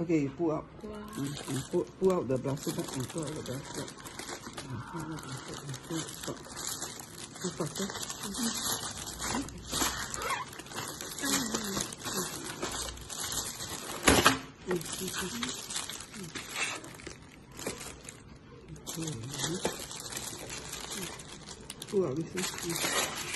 Okay, you pull out. Pull out. Mm, mm, pull, pull out the blaster and pull out the blaster. Mm, blaster and pull stop. Mm, mm, mm. Okay. Pull out this one.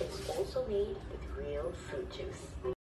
It's also made with real fruit juice.